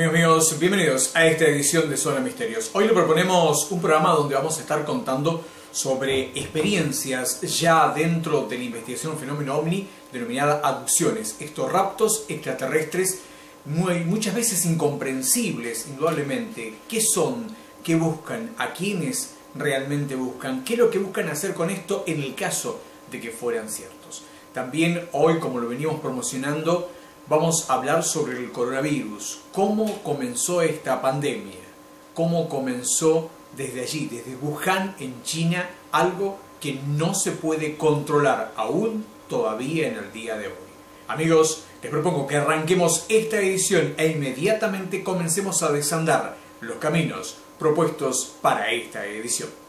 Amigos bienvenidos a esta edición de Zona Misterios. Hoy le proponemos un programa donde vamos a estar contando sobre experiencias ya dentro de la investigación de un fenómeno ovni denominada abducciones, estos raptos extraterrestres muy, muchas veces incomprensibles, indudablemente. ¿Qué son? ¿Qué buscan? ¿A quiénes realmente buscan? ¿Qué es lo que buscan hacer con esto en el caso de que fueran ciertos? También hoy, como lo venimos promocionando, vamos a hablar sobre el coronavirus, cómo comenzó esta pandemia, cómo comenzó desde allí, desde Wuhan, en China, algo que no se puede controlar aún todavía en el día de hoy. Amigos, les propongo que arranquemos esta edición e inmediatamente comencemos a desandar los caminos propuestos para esta edición.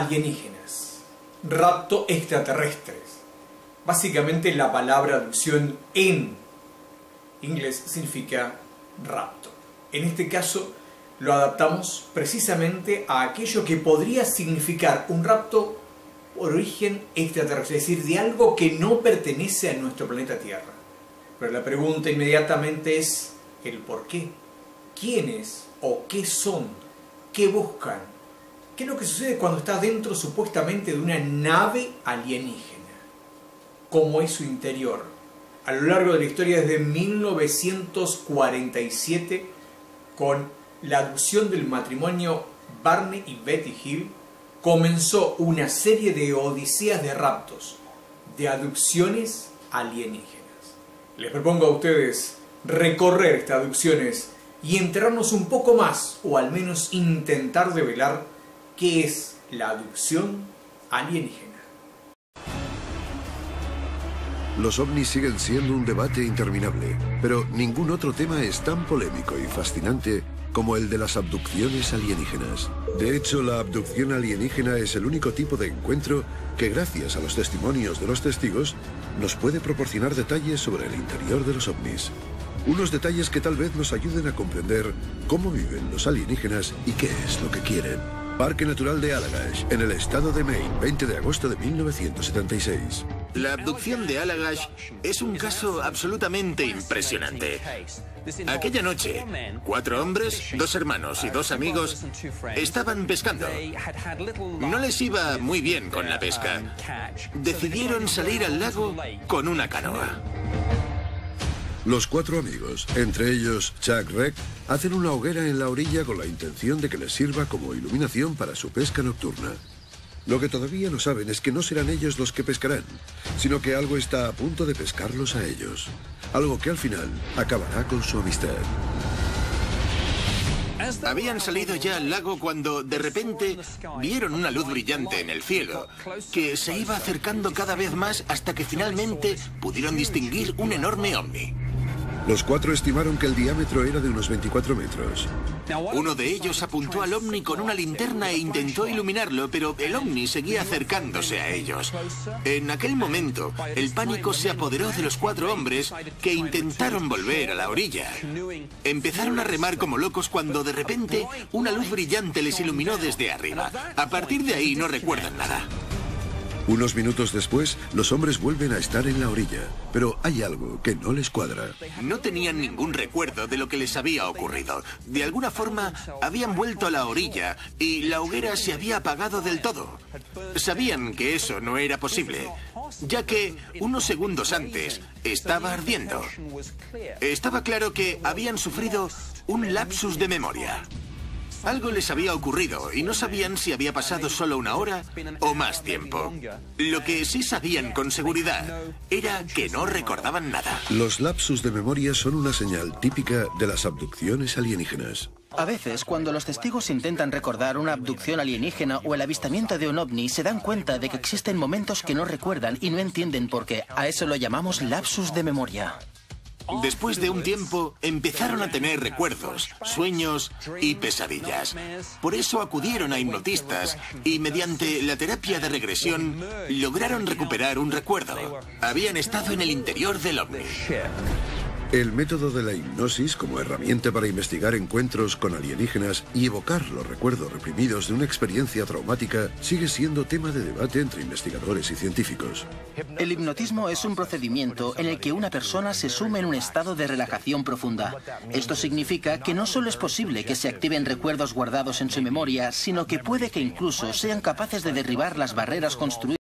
Alienígenas, rapto extraterrestres. Básicamente la palabra adopción en inglés significa rapto. En este caso lo adaptamos precisamente a aquello que podría significar un rapto origen extraterrestre, es decir, de algo que no pertenece a nuestro planeta Tierra. Pero la pregunta inmediatamente es el por qué. ¿Quiénes o qué son? ¿Qué buscan? ¿Qué es lo que sucede cuando está dentro supuestamente de una nave alienígena? ¿Cómo es su interior? A lo largo de la historia desde 1947, con la adopción del matrimonio Barney y Betty Hill, comenzó una serie de odiseas de raptos, de adopciones alienígenas. Les propongo a ustedes recorrer estas adopciones y enterarnos un poco más, o al menos intentar develar ¿Qué es la adopción alienígena? Los ovnis siguen siendo un debate interminable, pero ningún otro tema es tan polémico y fascinante como el de las abducciones alienígenas. De hecho, la abducción alienígena es el único tipo de encuentro que, gracias a los testimonios de los testigos, nos puede proporcionar detalles sobre el interior de los ovnis. Unos detalles que tal vez nos ayuden a comprender cómo viven los alienígenas y qué es lo que quieren. Parque Natural de Allagash, en el estado de Maine, 20 de agosto de 1976. La abducción de Allagash es un caso absolutamente impresionante. Aquella noche, cuatro hombres, dos hermanos y dos amigos estaban pescando. No les iba muy bien con la pesca. Decidieron salir al lago con una canoa. Los cuatro amigos, entre ellos Chuck Reck, hacen una hoguera en la orilla con la intención de que les sirva como iluminación para su pesca nocturna. Lo que todavía no saben es que no serán ellos los que pescarán, sino que algo está a punto de pescarlos a ellos. Algo que al final acabará con su amistad. Habían salido ya al lago cuando de repente vieron una luz brillante en el cielo, que se iba acercando cada vez más hasta que finalmente pudieron distinguir un enorme ovni. Los cuatro estimaron que el diámetro era de unos 24 metros. Uno de ellos apuntó al ovni con una linterna e intentó iluminarlo, pero el ovni seguía acercándose a ellos. En aquel momento, el pánico se apoderó de los cuatro hombres que intentaron volver a la orilla. Empezaron a remar como locos cuando de repente una luz brillante les iluminó desde arriba. A partir de ahí no recuerdan nada. Unos minutos después, los hombres vuelven a estar en la orilla, pero hay algo que no les cuadra. No tenían ningún recuerdo de lo que les había ocurrido. De alguna forma, habían vuelto a la orilla y la hoguera se había apagado del todo. Sabían que eso no era posible, ya que unos segundos antes estaba ardiendo. Estaba claro que habían sufrido un lapsus de memoria. Algo les había ocurrido y no sabían si había pasado solo una hora o más tiempo. Lo que sí sabían con seguridad era que no recordaban nada. Los lapsus de memoria son una señal típica de las abducciones alienígenas. A veces, cuando los testigos intentan recordar una abducción alienígena o el avistamiento de un ovni, se dan cuenta de que existen momentos que no recuerdan y no entienden por qué. A eso lo llamamos lapsus de memoria. Después de un tiempo, empezaron a tener recuerdos, sueños y pesadillas. Por eso acudieron a hipnotistas y mediante la terapia de regresión lograron recuperar un recuerdo. Habían estado en el interior del ovni. El método de la hipnosis como herramienta para investigar encuentros con alienígenas y evocar los recuerdos reprimidos de una experiencia traumática sigue siendo tema de debate entre investigadores y científicos. El hipnotismo es un procedimiento en el que una persona se sume en un estado de relajación profunda. Esto significa que no solo es posible que se activen recuerdos guardados en su memoria, sino que puede que incluso sean capaces de derribar las barreras construidas.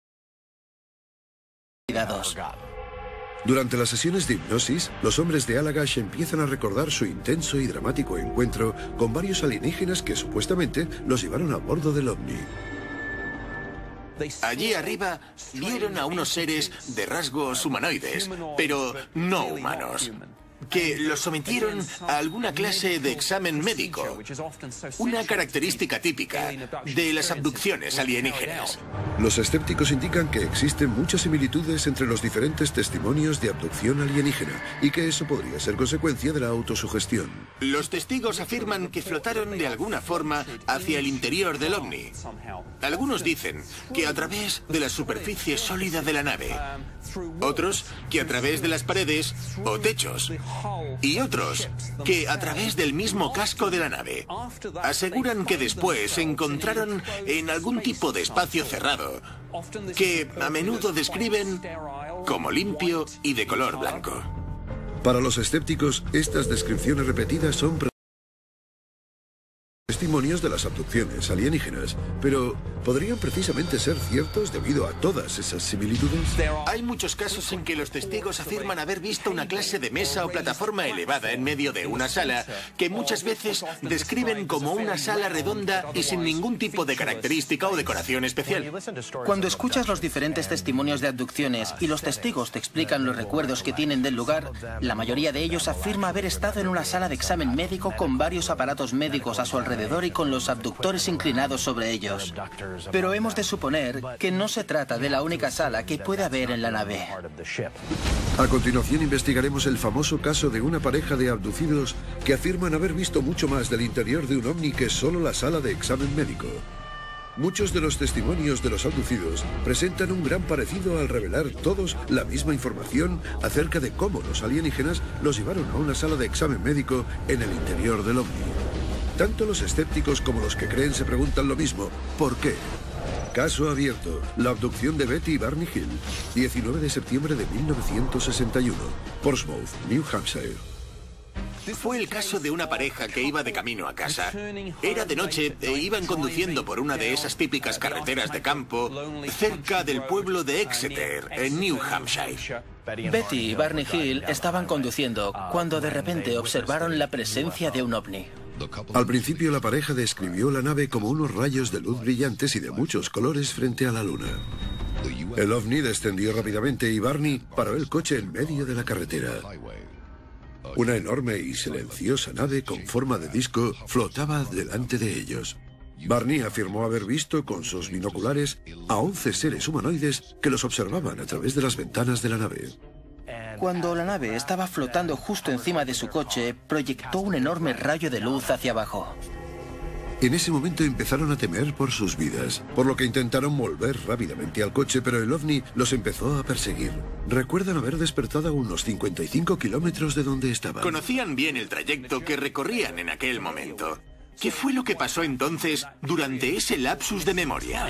Durante las sesiones de hipnosis, los hombres de Alagash empiezan a recordar su intenso y dramático encuentro con varios alienígenas que supuestamente los llevaron a bordo del ovni. Allí arriba vieron a unos seres de rasgos humanoides, pero no humanos que los sometieron a alguna clase de examen médico, una característica típica de las abducciones alienígenas. Los escépticos indican que existen muchas similitudes entre los diferentes testimonios de abducción alienígena y que eso podría ser consecuencia de la autosugestión. Los testigos afirman que flotaron de alguna forma hacia el interior del ovni. Algunos dicen que a través de la superficie sólida de la nave, otros que a través de las paredes o techos, y otros que a través del mismo casco de la nave aseguran que después se encontraron en algún tipo de espacio cerrado que a menudo describen como limpio y de color blanco. Para los escépticos, estas descripciones repetidas son testimonios de las abducciones alienígenas, pero ¿podrían precisamente ser ciertos debido a todas esas similitudes? Hay muchos casos en que los testigos afirman haber visto una clase de mesa o plataforma elevada en medio de una sala, que muchas veces describen como una sala redonda y sin ningún tipo de característica o decoración especial. Cuando escuchas los diferentes testimonios de abducciones y los testigos te explican los recuerdos que tienen del lugar, la mayoría de ellos afirma haber estado en una sala de examen médico con varios aparatos médicos a su alrededor y con los abductores inclinados sobre ellos. Pero hemos de suponer que no se trata de la única sala que puede haber en la nave. A continuación investigaremos el famoso caso de una pareja de abducidos que afirman haber visto mucho más del interior de un ovni que solo la sala de examen médico. Muchos de los testimonios de los abducidos presentan un gran parecido al revelar todos la misma información acerca de cómo los alienígenas los llevaron a una sala de examen médico en el interior del ovni. Tanto los escépticos como los que creen se preguntan lo mismo. ¿Por qué? Caso abierto. La abducción de Betty y Barney Hill. 19 de septiembre de 1961. Portsmouth, New Hampshire. Fue el caso de una pareja que iba de camino a casa. Era de noche e iban conduciendo por una de esas típicas carreteras de campo cerca del pueblo de Exeter, en New Hampshire. Betty y Barney Hill estaban conduciendo cuando de repente observaron la presencia de un ovni. Al principio la pareja describió la nave como unos rayos de luz brillantes y de muchos colores frente a la luna. El ovni descendió rápidamente y Barney paró el coche en medio de la carretera. Una enorme y silenciosa nave con forma de disco flotaba delante de ellos. Barney afirmó haber visto con sus binoculares a 11 seres humanoides que los observaban a través de las ventanas de la nave. Cuando la nave estaba flotando justo encima de su coche, proyectó un enorme rayo de luz hacia abajo. En ese momento empezaron a temer por sus vidas, por lo que intentaron volver rápidamente al coche, pero el ovni los empezó a perseguir. Recuerdan haber despertado a unos 55 kilómetros de donde estaban. Conocían bien el trayecto que recorrían en aquel momento. ¿Qué fue lo que pasó entonces durante ese lapsus de memoria?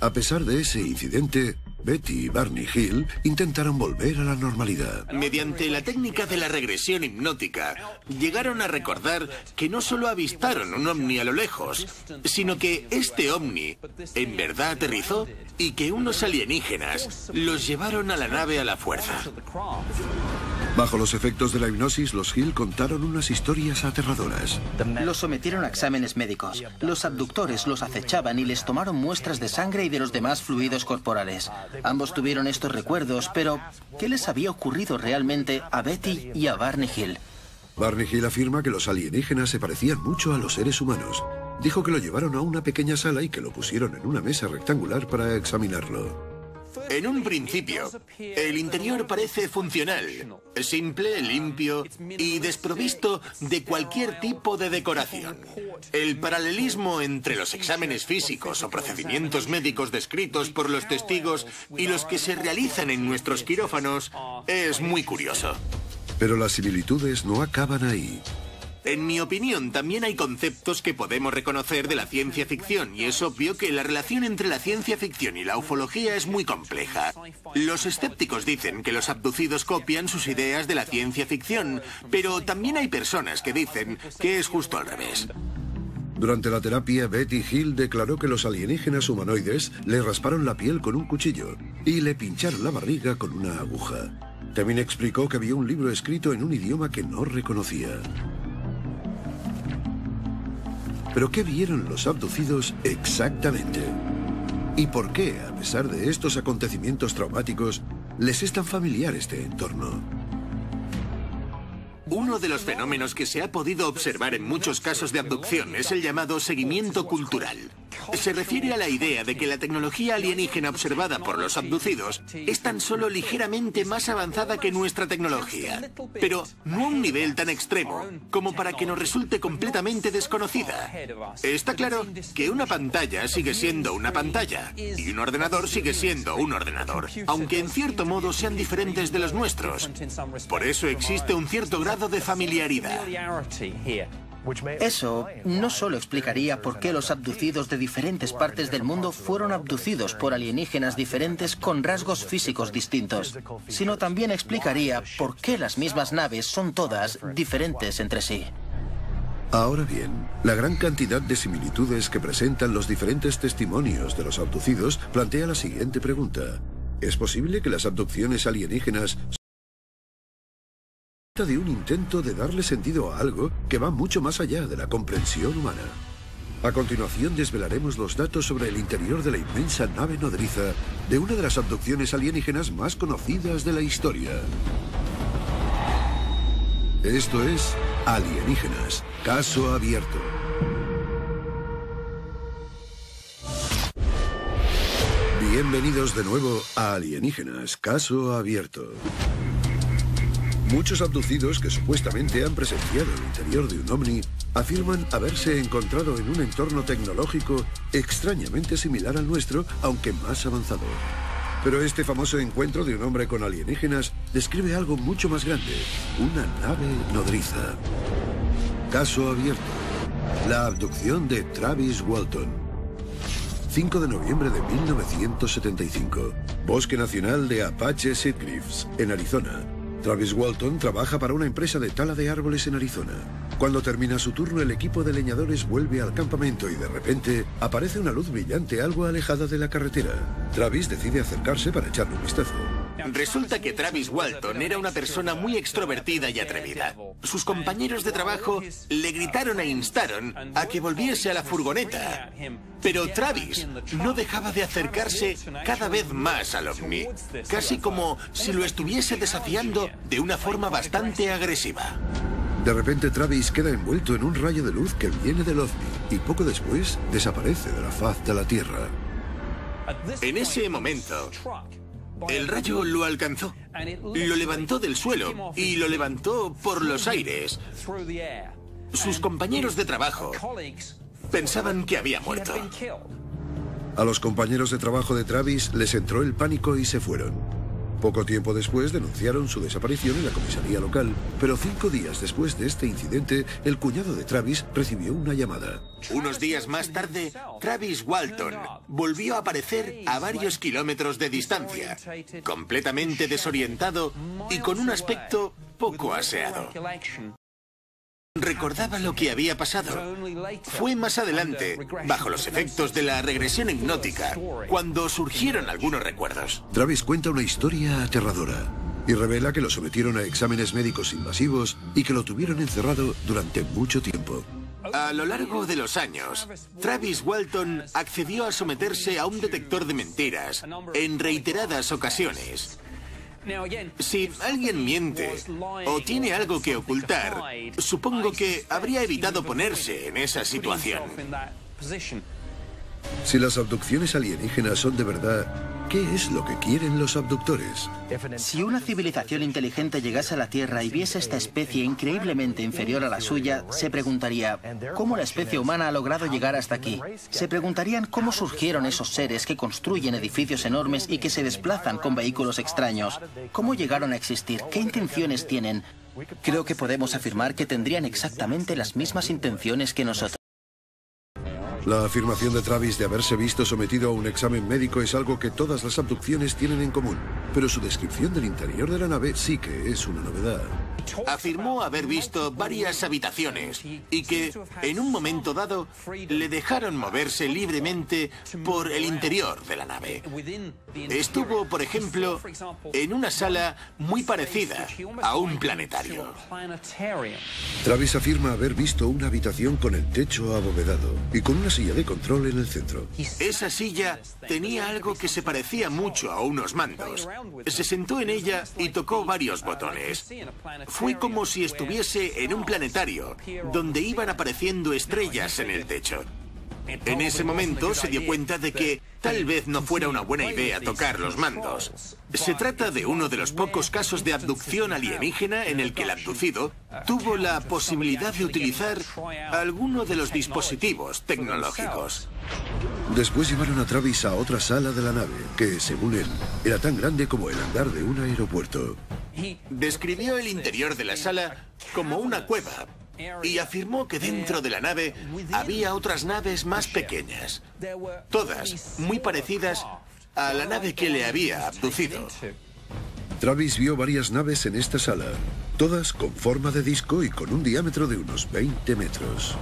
A pesar de ese incidente, Betty y Barney Hill intentaron volver a la normalidad. Mediante la técnica de la regresión hipnótica, llegaron a recordar que no solo avistaron un ovni a lo lejos, sino que este ovni en verdad aterrizó y que unos alienígenas los llevaron a la nave a la fuerza. Bajo los efectos de la hipnosis, los Hill contaron unas historias aterradoras. Los sometieron a exámenes médicos. Los abductores los acechaban y les tomaron muestras de sangre y de los demás fluidos corporales. Ambos tuvieron estos recuerdos, pero ¿qué les había ocurrido realmente a Betty y a Barney Hill? Barney Hill afirma que los alienígenas se parecían mucho a los seres humanos. Dijo que lo llevaron a una pequeña sala y que lo pusieron en una mesa rectangular para examinarlo. En un principio, el interior parece funcional, simple, limpio y desprovisto de cualquier tipo de decoración. El paralelismo entre los exámenes físicos o procedimientos médicos descritos por los testigos y los que se realizan en nuestros quirófanos es muy curioso. Pero las similitudes no acaban ahí. En mi opinión, también hay conceptos que podemos reconocer de la ciencia ficción y es obvio que la relación entre la ciencia ficción y la ufología es muy compleja. Los escépticos dicen que los abducidos copian sus ideas de la ciencia ficción, pero también hay personas que dicen que es justo al revés. Durante la terapia, Betty Hill declaró que los alienígenas humanoides le rasparon la piel con un cuchillo y le pincharon la barriga con una aguja. También explicó que había un libro escrito en un idioma que no reconocía. Pero ¿qué vieron los abducidos exactamente? ¿Y por qué, a pesar de estos acontecimientos traumáticos, les es tan familiar este entorno? Uno de los fenómenos que se ha podido observar en muchos casos de abducción es el llamado seguimiento cultural. Se refiere a la idea de que la tecnología alienígena observada por los abducidos es tan solo ligeramente más avanzada que nuestra tecnología, pero no a un nivel tan extremo como para que nos resulte completamente desconocida. Está claro que una pantalla sigue siendo una pantalla y un ordenador sigue siendo un ordenador, aunque en cierto modo sean diferentes de los nuestros. Por eso existe un cierto grado de familiaridad. Eso no solo explicaría por qué los abducidos de diferentes partes del mundo fueron abducidos por alienígenas diferentes con rasgos físicos distintos, sino también explicaría por qué las mismas naves son todas diferentes entre sí. Ahora bien, la gran cantidad de similitudes que presentan los diferentes testimonios de los abducidos plantea la siguiente pregunta. ¿Es posible que las abducciones alienígenas de un intento de darle sentido a algo que va mucho más allá de la comprensión humana. A continuación desvelaremos los datos sobre el interior de la inmensa nave nodriza de una de las abducciones alienígenas más conocidas de la historia. Esto es Alienígenas, caso abierto. Bienvenidos de nuevo a Alienígenas, caso abierto. Muchos abducidos que supuestamente han presenciado el interior de un ovni afirman haberse encontrado en un entorno tecnológico extrañamente similar al nuestro, aunque más avanzado. Pero este famoso encuentro de un hombre con alienígenas describe algo mucho más grande, una nave nodriza. Caso abierto. La abducción de Travis Walton. 5 de noviembre de 1975. Bosque Nacional de Apache Sitgriffs, en Arizona. Travis Walton trabaja para una empresa de tala de árboles en Arizona. Cuando termina su turno, el equipo de leñadores vuelve al campamento y de repente aparece una luz brillante algo alejada de la carretera. Travis decide acercarse para echarle un vistazo. Resulta que Travis Walton era una persona muy extrovertida y atrevida. Sus compañeros de trabajo le gritaron e instaron a que volviese a la furgoneta. Pero Travis no dejaba de acercarse cada vez más al ovni, casi como si lo estuviese desafiando de una forma bastante agresiva. De repente Travis queda envuelto en un rayo de luz que viene del ovni y poco después desaparece de la faz de la Tierra. En ese momento, El rayo lo alcanzó, lo levantó del suelo y lo levantó por los aires. Sus compañeros de trabajo pensaban que había muerto. A los compañeros de trabajo de Travis les entró el pánico y se fueron. Poco tiempo después denunciaron su desaparición en la comisaría local, pero cinco días después de este incidente, el cuñado de Travis recibió una llamada. Unos días más tarde, Travis Walton volvió a aparecer a varios kilómetros de distancia, completamente desorientado y con un aspecto poco aseado. Recordaba lo que había pasado. Fue más adelante, bajo los efectos de la regresión hipnótica, cuando surgieron algunos recuerdos. Travis cuenta una historia aterradora y revela que lo sometieron a exámenes médicos invasivos y que lo tuvieron encerrado durante mucho tiempo. A lo largo de los años, Travis Walton accedió a someterse a un detector de mentiras en reiteradas ocasiones. Si alguien miente o tiene algo que ocultar, supongo que habría evitado ponerse en esa situación. Si las abducciones alienígenas son de verdad, ¿qué es lo que quieren los abductores? Si una civilización inteligente llegase a la Tierra y viese esta especie increíblemente inferior a la suya, se preguntaría, ¿cómo la especie humana ha logrado llegar hasta aquí? Se preguntarían cómo surgieron esos seres que construyen edificios enormes y que se desplazan con vehículos extraños. ¿Cómo llegaron a existir? ¿Qué intenciones tienen? Creo que podemos afirmar que tendrían exactamente las mismas intenciones que nosotros. La afirmación de Travis de haberse visto sometido a un examen médico es algo que todas las abducciones tienen en común, pero su descripción del interior de la nave sí que es una novedad. Afirmó haber visto varias habitaciones y que, en un momento dado, le dejaron moverse libremente por el interior de la nave. Estuvo, por ejemplo, en una sala muy parecida a un planetario. Travis afirma haber visto una habitación con el techo abovedado y con silla de control en el centro. Esa silla tenía algo que se parecía mucho a unos mandos. Se sentó en ella y tocó varios botones. Fue como si estuviese en un planetario, donde iban apareciendo estrellas en el techo. En ese momento se dio cuenta de que tal vez no fuera una buena idea tocar los mandos. Se trata de uno de los pocos casos de abducción alienígena en el que el abducido tuvo la posibilidad de utilizar alguno de los dispositivos tecnológicos. Después llevaron a Travis a otra sala de la nave, que, según él, era tan grande como el andar de un aeropuerto. Describió el interior de la sala como una cueva, y afirmó que dentro de la nave había otras naves más pequeñas, todas muy parecidas a la nave que le había abducido. Travis vio varias naves en esta sala, todas con forma de disco y con un diámetro de unos 20 metros.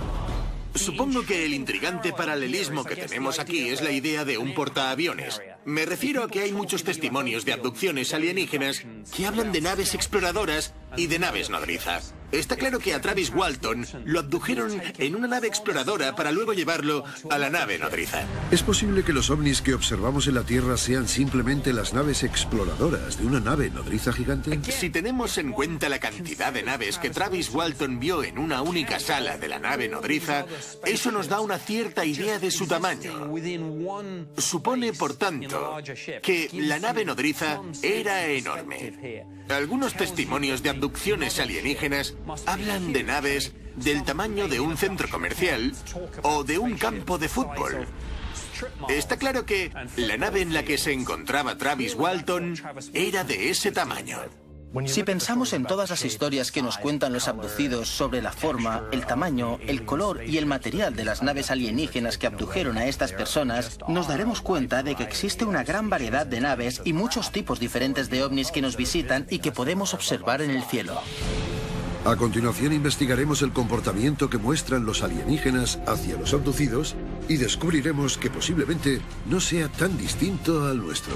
Supongo que el intrigante paralelismo que tenemos aquí es la idea de un portaaviones. Me refiero a que hay muchos testimonios de abducciones alienígenas que hablan de naves exploradoras y de naves nodriza. Está claro que a Travis Walton lo abdujeron en una nave exploradora para luego llevarlo a la nave nodriza. ¿Es posible que los ovnis que observamos en la Tierra sean simplemente las naves exploradoras de una nave nodriza gigante? Si tenemos en cuenta la cantidad de naves que Travis Walton vio en una única sala de la nave nodriza, eso nos da una cierta idea de su tamaño. Supone, por tanto, que la nave nodriza era enorme. Algunos testimonios de abducciones alienígenas hablan de naves del tamaño de un centro comercial o de un campo de fútbol. Está claro que la nave en la que se encontraba Travis Walton era de ese tamaño. Si pensamos en todas las historias que nos cuentan los abducidos sobre la forma, el tamaño, el color y el material de las naves alienígenas que abdujeron a estas personas, nos daremos cuenta de que existe una gran variedad de naves y muchos tipos diferentes de ovnis que nos visitan y que podemos observar en el cielo. A continuación investigaremos el comportamiento que muestran los alienígenas hacia los abducidos y descubriremos que posiblemente no sea tan distinto al nuestro.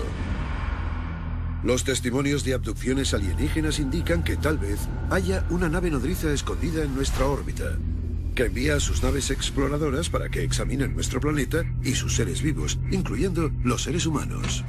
Los testimonios de abducciones alienígenas indican que tal vez haya una nave nodriza escondida en nuestra órbita, que envía a sus naves exploradoras para que examinen nuestro planeta y sus seres vivos, incluyendo los seres humanos.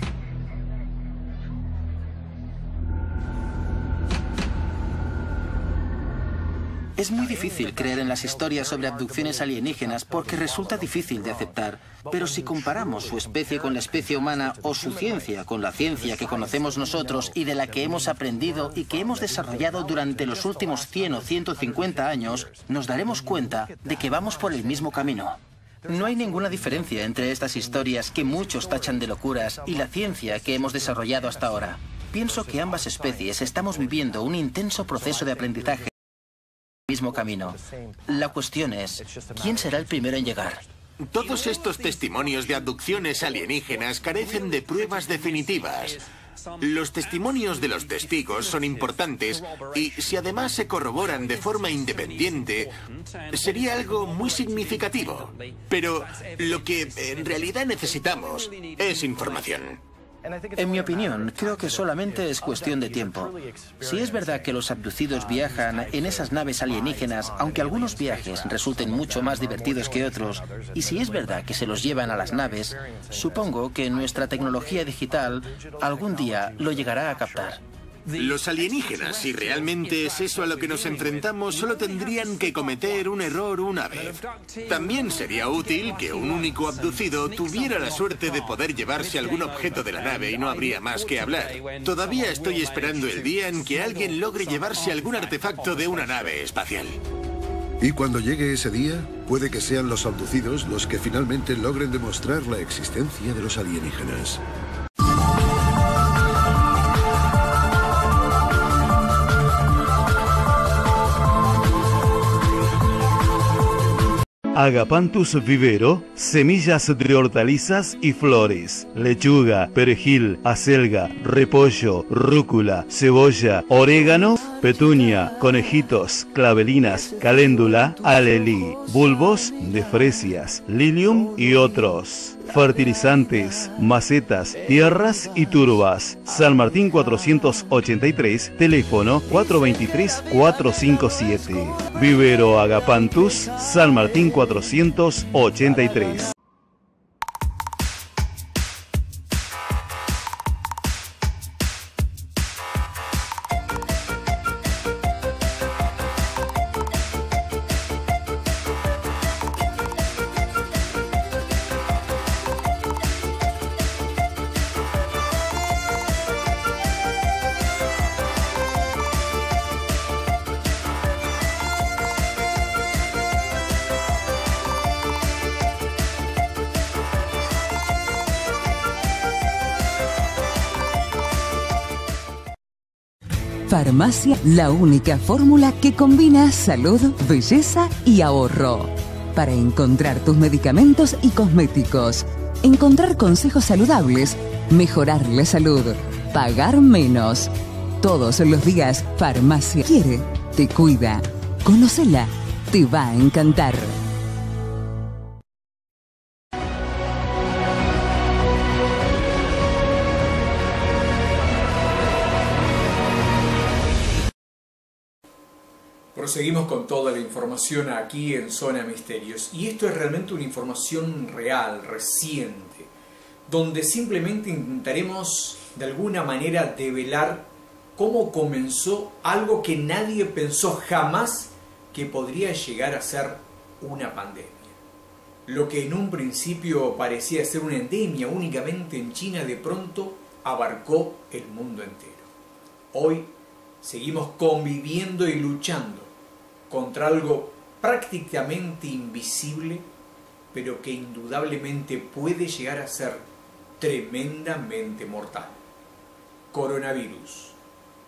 Es muy difícil creer en las historias sobre abducciones alienígenas porque resulta difícil de aceptar. Pero si comparamos su especie con la especie humana o su ciencia con la ciencia que conocemos nosotros y de la que hemos aprendido y que hemos desarrollado durante los últimos 100 o 150 años, nos daremos cuenta de que vamos por el mismo camino. No hay ninguna diferencia entre estas historias que muchos tachan de locuras y la ciencia que hemos desarrollado hasta ahora. Pienso que ambas especies estamos viviendo un intenso proceso de aprendizaje mismo camino. La cuestión es, ¿quién será el primero en llegar? Todos estos testimonios de abducciones alienígenas carecen de pruebas definitivas. Los testimonios de los testigos son importantes y si además se corroboran de forma independiente, sería algo muy significativo. Pero lo que en realidad necesitamos es información. En mi opinión, creo que solamente es cuestión de tiempo. Si es verdad que los abducidos viajan en esas naves alienígenas, aunque algunos viajes resulten mucho más divertidos que otros, y si es verdad que se los llevan a las naves, supongo que nuestra tecnología digital algún día lo llegará a captar. Los alienígenas, si realmente es eso a lo que nos enfrentamos, solo tendrían que cometer un error una vez. También sería útil que un único abducido tuviera la suerte de poder llevarse algún objeto de la nave y no habría más que hablar. Todavía estoy esperando el día en que alguien logre llevarse algún artefacto de una nave espacial. Y cuando llegue ese día, puede que sean los abducidos los que finalmente logren demostrar la existencia de los alienígenas. Agapantus vivero, semillas de hortalizas y flores, lechuga, perejil, acelga, repollo, rúcula, cebolla, orégano, petunia, conejitos, clavelinas, caléndula, alelí, bulbos de fresias, lilium y otros. Fertilizantes, macetas, tierras y turbas. San Martín 483, teléfono 423-457. Vivero Agapantus, San Martín 483. Farmacia, la única fórmula que combina salud, belleza y ahorro. Para encontrar tus medicamentos y cosméticos, encontrar consejos saludables, mejorar la salud, pagar menos. Todos los días, Farmacia quiere, te cuida. Conócela, te va a encantar. Proseguimos con toda la información aquí en Zona Misterios. Y esto es realmente una información real, reciente, donde simplemente intentaremos de alguna manera develar cómo comenzó algo que nadie pensó jamás que podría llegar a ser una pandemia. Lo que en un principio parecía ser una endemia únicamente en China, de pronto abarcó el mundo entero. Hoy seguimos conviviendo y luchando contra algo prácticamente invisible, pero que indudablemente puede llegar a ser tremendamente mortal. Coronavirus.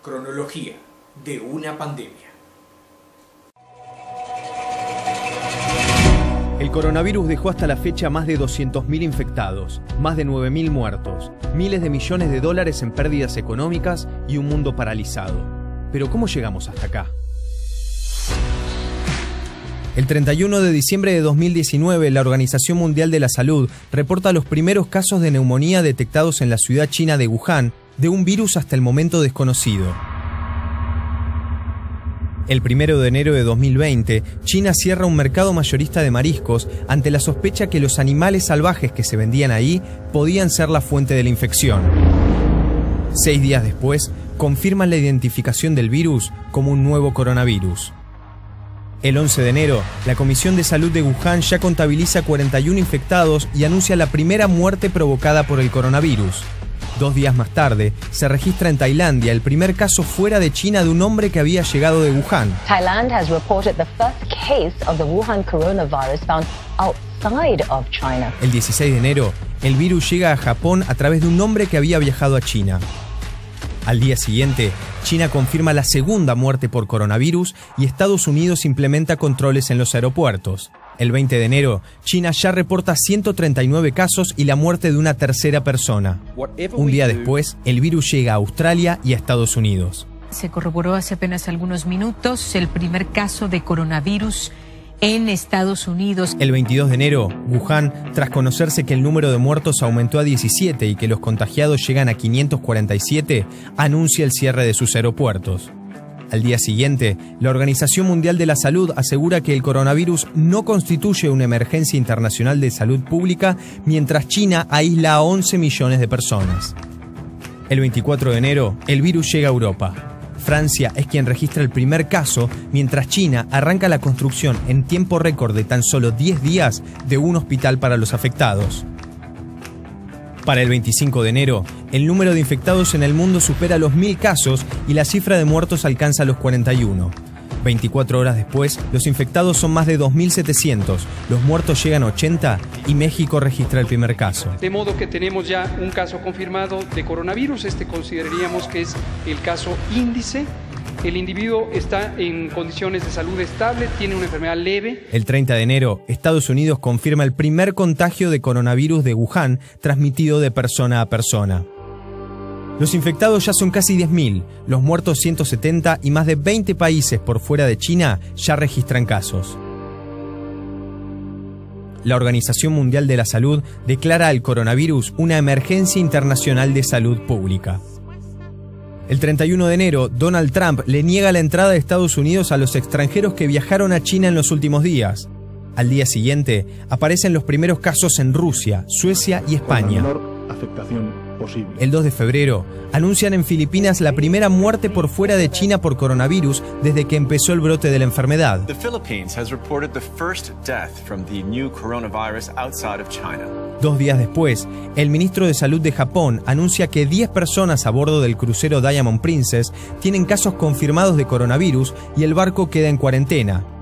Cronología de una pandemia. El coronavirus dejó hasta la fecha más de 200.000 infectados, más de 9.000 muertos, miles de millones de dólares en pérdidas económicas y un mundo paralizado. Pero ¿cómo llegamos hasta acá? El 31 de diciembre de 2019, la Organización Mundial de la Salud reporta los primeros casos de neumonía detectados en la ciudad china de Wuhan, de un virus hasta el momento desconocido. El 1 de enero de 2020, China cierra un mercado mayorista de mariscos ante la sospecha que los animales salvajes que se vendían ahí podían ser la fuente de la infección. Seis días después, confirman la identificación del virus como un nuevo coronavirus. El 11 de enero, la Comisión de Salud de Wuhan ya contabiliza 41 infectados y anuncia la primera muerte provocada por el coronavirus. Dos días más tarde, se registra en Tailandia el primer caso fuera de China de un hombre que había llegado de Wuhan. Thailand has reported the first case of the Wuhan coronavirus found outside of China. El 16 de enero, el virus llega a Japón a través de un hombre que había viajado a China. Al día siguiente, China confirma la segunda muerte por coronavirus y Estados Unidos implementa controles en los aeropuertos. El 20 de enero, China ya reporta 139 casos y la muerte de una tercera persona. Un día después, el virus llega a Australia y a Estados Unidos. Se corroboró hace apenas algunos minutos el primer caso de coronavirus en Estados Unidos. El 22 de enero, Wuhan, tras conocerse que el número de muertos aumentó a 17 y que los contagiados llegan a 547, anuncia el cierre de sus aeropuertos. Al día siguiente, la Organización Mundial de la Salud asegura que el coronavirus no constituye una emergencia internacional de salud pública mientras China aísla a 11 millones de personas. El 24 de enero, el virus llega a Europa. Francia es quien registra el primer caso, mientras China arranca la construcción en tiempo récord de tan solo 10 días de un hospital para los afectados. Para el 25 de enero, el número de infectados en el mundo supera los 1.000 casos y la cifra de muertos alcanza los 41. 24 horas después, los infectados son más de 2.700, los muertos llegan a 80 y México registra el primer caso. De modo que tenemos ya un caso confirmado de coronavirus, este consideraríamos que es el caso índice el individuo está en condiciones de salud estable, tiene una enfermedad leve. El 30 de enero, Estados Unidos confirma el primer contagio de coronavirus de Wuhan transmitido de persona a persona. Los infectados ya son casi 10.000, los muertos 170 y más de 20 países por fuera de China ya registran casos. La Organización Mundial de la Salud declara al coronavirus una emergencia internacional de salud pública. El 31 de enero, Donald Trump le niega la entrada de Estados Unidos a los extranjeros que viajaron a China en los últimos días. Al día siguiente, aparecen los primeros casos en Rusia, Suecia y España. El 2 de febrero, anuncian en Filipinas la primera muerte por fuera de China por coronavirus desde que empezó el brote de la enfermedad. Dos días después, el ministro de Salud de Japón anuncia que 10 personas a bordo del crucero Diamond Princess tienen casos confirmados de coronavirus y el barco queda en cuarentena.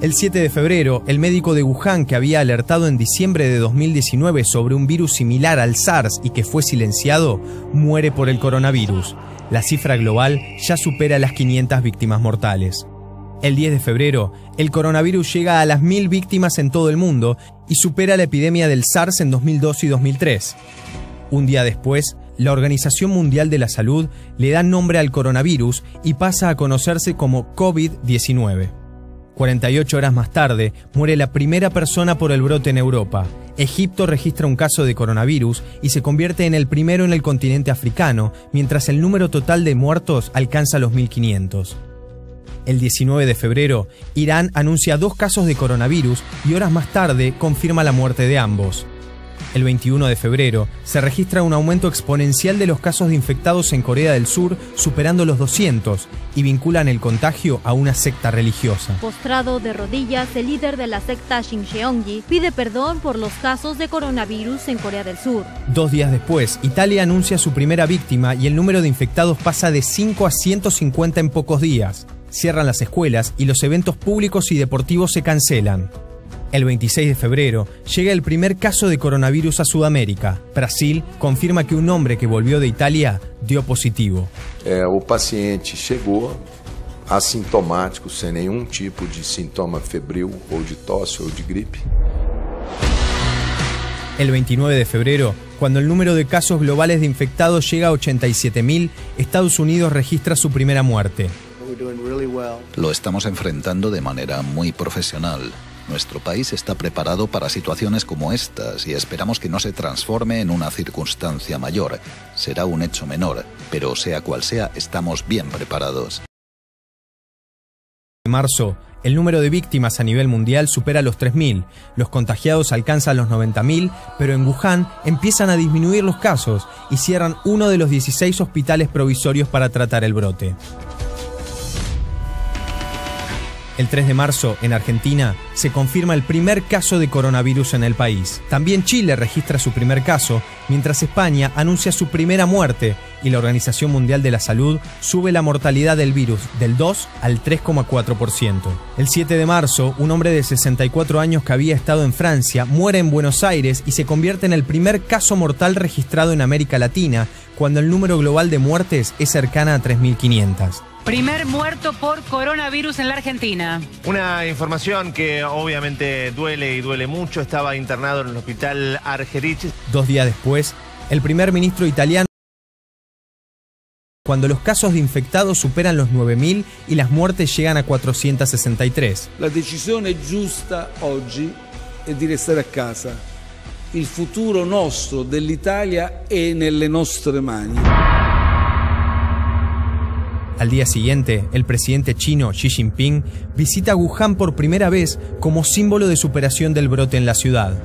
El 7 de febrero, el médico de Wuhan que había alertado en diciembre de 2019 sobre un virus similar al SARS y que fue silenciado, muere por el coronavirus. La cifra global ya supera las 500 víctimas mortales. El 10 de febrero, el coronavirus llega a las 1.000 víctimas en todo el mundo y supera la epidemia del SARS en 2002 y 2003. Un día después, la Organización Mundial de la Salud le da nombre al coronavirus y pasa a conocerse como COVID-19. 48 horas más tarde, muere la primera persona por el brote en Europa. Egipto registra un caso de coronavirus y se convierte en el primero en el continente africano, mientras el número total de muertos alcanza los 1.500. El 19 de febrero, Irán anuncia dos casos de coronavirus y horas más tarde confirma la muerte de ambos. El 21 de febrero se registra un aumento exponencial de los casos de infectados en Corea del Sur, superando los 200, y vinculan el contagio a una secta religiosa. Postrado de rodillas, el líder de la secta Shincheonji pide perdón por los casos de coronavirus en Corea del Sur. Dos días después, Italia anuncia su primera víctima y el número de infectados pasa de 5 a 150 en pocos días. Cierran las escuelas y los eventos públicos y deportivos se cancelan. El 26 de febrero llega el primer caso de coronavirus a Sudamérica. Brasil confirma que un hombre que volvió de Italia dio positivo. É, o paciente chegou assintomático, sem nenhum tipo de sintoma febril ou de tosse ou de gripe. El 29 de febrero, cuando el número de casos globales de infectados llega a 87.000, Estados Unidos registra su primera muerte. Lo estamos enfrentando de manera muy profesional. Nuestro país está preparado para situaciones como estas y esperamos que no se transforme en una circunstancia mayor. Será un hecho menor, pero sea cual sea, estamos bien preparados. Marzo, el número de víctimas a nivel mundial supera los 3.000, los contagiados alcanzan los 90.000, pero en Wuhan empiezan a disminuir los casos y cierran uno de los 16 hospitales provisorios para tratar el brote. El 3 de marzo, en Argentina, se confirma el primer caso de coronavirus en el país. También Chile registra su primer caso, mientras España anuncia su primera muerte y la Organización Mundial de la Salud sube la mortalidad del virus del 2 al 3,4%. El 7 de marzo, un hombre de 64 años que había estado en Francia muere en Buenos Aires y se convierte en el primer caso mortal registrado en América Latina, cuando el número global de muertes es cercana a 3.500. Primer muerto por coronavirus en la Argentina. Una información que obviamente duele y duele mucho. Estaba internado en el hospital Argerich. Dos días después, el primer ministro italiano cuando los casos de infectados superan los 9.000 y las muertes llegan a 463. La decisione giusta oggi è di restare a casa. Il futuro nostro dell'Italia è nelle nostre mani. Al día siguiente, el presidente chino Xi Jinping visita Wuhan por primera vez como símbolo de superación del brote en la ciudad.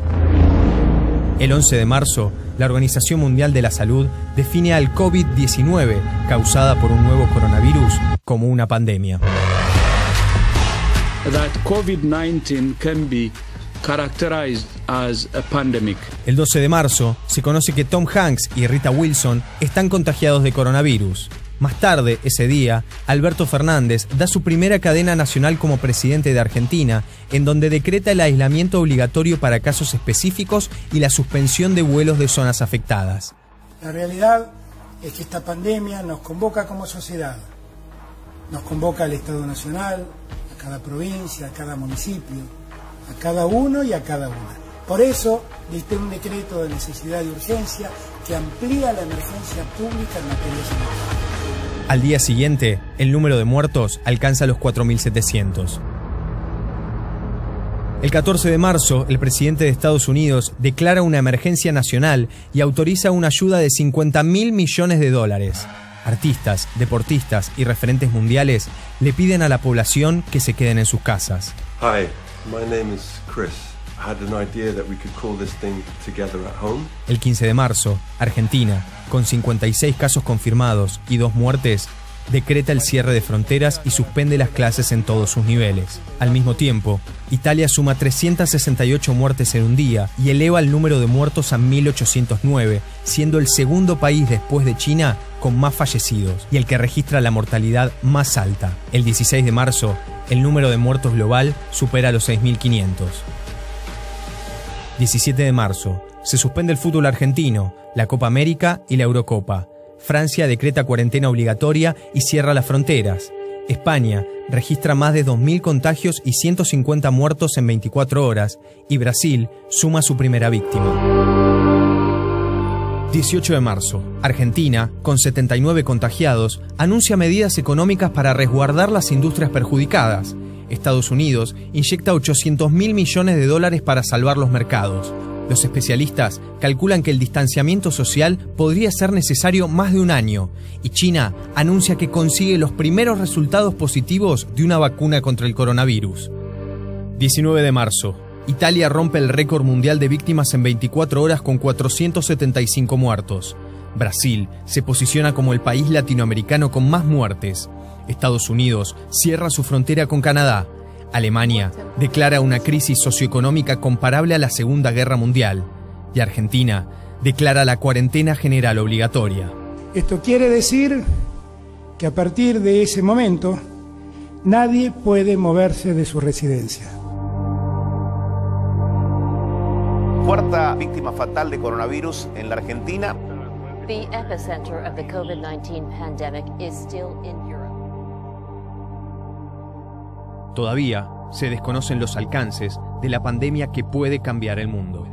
El 11 de marzo, la Organización Mundial de la Salud define al COVID-19, causada por un nuevo coronavirus, como una pandemia. El 12 de marzo se conoce que Tom Hanks y Rita Wilson están contagiados de coronavirus. Más tarde, ese día, Alberto Fernández da su primera cadena nacional como presidente de Argentina, en donde decreta el aislamiento obligatorio para casos específicos y la suspensión de vuelos de zonas afectadas. La realidad es que esta pandemia nos convoca como sociedad, nos convoca al Estado Nacional, a cada provincia, a cada municipio, a cada uno y a cada una. Por eso dicté un decreto de necesidad y urgencia que amplía la emergencia pública en materia sanitaria. Al día siguiente, el número de muertos alcanza los 4.700. El 14 de marzo, el presidente de Estados Unidos declara una emergencia nacional y autoriza una ayuda de 50 mil millones de dólares. Artistas, deportistas y referentes mundiales le piden a la población que se queden en sus casas. Hi, El 15 de marzo, Argentina, con 56 casos confirmados y dos muertes, decreta el cierre de fronteras y suspende las clases en todos sus niveles. Al mismo tiempo, Italia suma 368 muertes en un día y eleva el número de muertos a 1.809, siendo el segundo país después de China con más fallecidos y el que registra la mortalidad más alta. El 16 de marzo, el número de muertos global supera los 6.500. 17 de marzo. Se suspende el fútbol argentino, la Copa América y la Eurocopa. Francia decreta cuarentena obligatoria y cierra las fronteras. España registra más de 2.000 contagios y 150 muertos en 24 horas. Y Brasil suma su primera víctima. 18 de marzo. Argentina, con 79 contagiados, anuncia medidas económicas para resguardar las industrias perjudicadas. Estados Unidos inyecta 800 mil millones de dólares para salvar los mercados. Los especialistas calculan que el distanciamiento social podría ser necesario más de un año y China anuncia que consigue los primeros resultados positivos de una vacuna contra el coronavirus. 19 de marzo. Italia rompe el récord mundial de víctimas en 24 horas con 475 muertos. Brasil se posiciona como el país latinoamericano con más muertes. Estados Unidos cierra su frontera con Canadá. Alemania declara una crisis socioeconómica comparable a la Segunda Guerra Mundial. Y Argentina declara la cuarentena general obligatoria. Esto quiere decir que a partir de ese momento nadie puede moverse de su residencia. Cuarta víctima fatal de coronavirus en la Argentina. The epicenter of the COVID-19 pandemic is still in Todavía se desconocen los alcances de la pandemia que puede cambiar el mundo.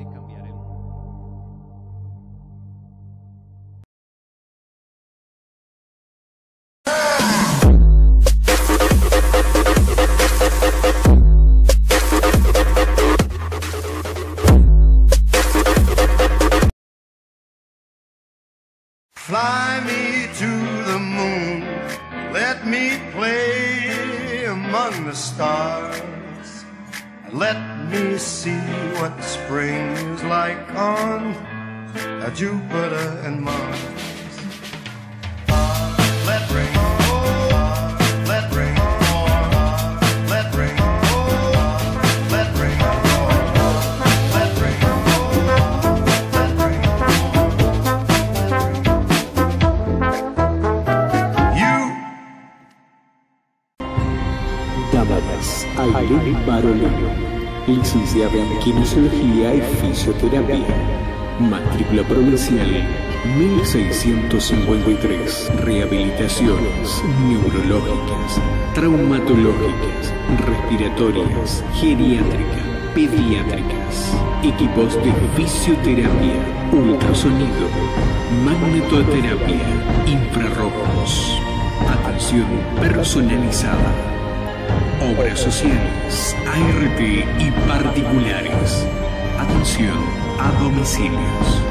Jupiter and Mars. Aire licenciado em Kinesiologia e Fisioterapia. Matrícula provincial 1653. Rehabilitaciones neurológicas, traumatológicas, respiratorias, geriátrica, pediátricas. Equipos de fisioterapia, ultrasonido, magnetoterapia, infrarrojos. Atención personalizada. Obras sociales, ART y particulares. Atención a domicilios.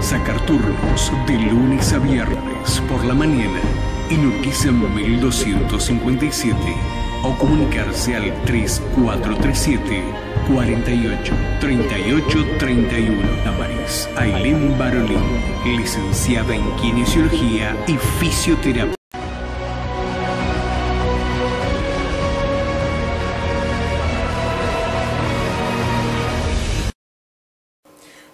Sacar turnos de lunes a viernes por la mañana en Urquiza 1257 o comunicarse al 3437 48 38 31 Amaris. Ailén Barolín, licenciada en Kinesiología y Fisioterapia.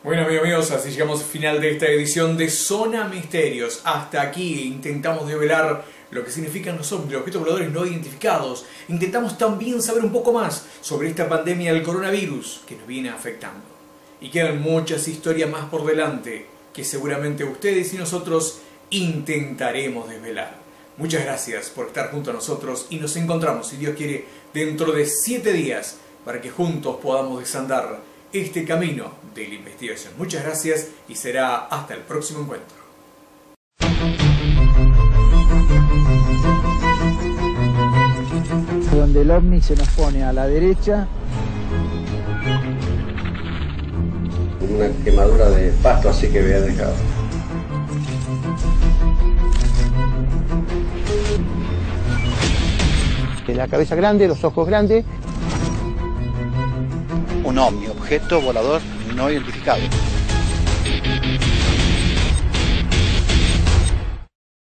Bueno, amigos míos, así llegamos al final de esta edición de Zona Misterios. Hasta aquí intentamos develar lo que significan los ovnis, objetos voladores no identificados. Intentamos también saber un poco más sobre esta pandemia del coronavirus que nos viene afectando. Y quedan muchas historias más por delante que seguramente ustedes y nosotros intentaremos desvelar. Muchas gracias por estar junto a nosotros y nos encontramos, si Dios quiere, dentro de siete días para que juntos podamos desandar este camino de la investigación. Muchas gracias y será hasta el próximo encuentro. Donde el ovni se nos pone a la derecha. Una quemadura de pasto así que había dejado. La cabeza grande, los ojos grandes un ovni, objeto volador no identificado.